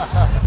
Ha ha ha.